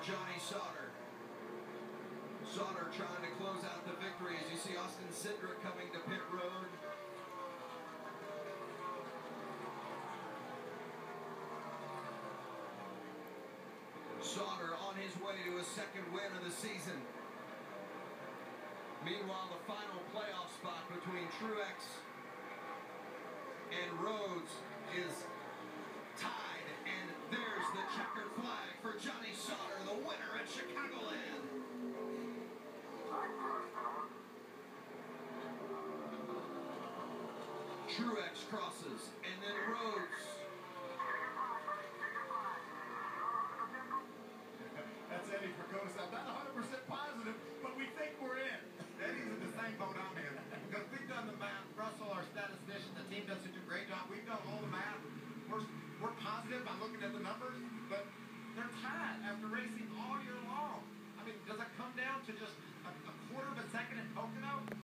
Johnny Sauter. Sauter trying to close out the victory as you see Austin Cindric coming to pit road. Sauter on his way to his second win of the season. Meanwhile, the final playoff spot between Truex and Rhodes is Truex crosses, and then Rhodes. That's Eddie Troconis. I'm not 100% positive, but we think we're in. Eddie's in the same boat I'm in. Because we've done the math. Russell, our statistician, the team does such a great job. We've done all the math. We're, we're positive. I'm looking at the numbers, but they're tied after racing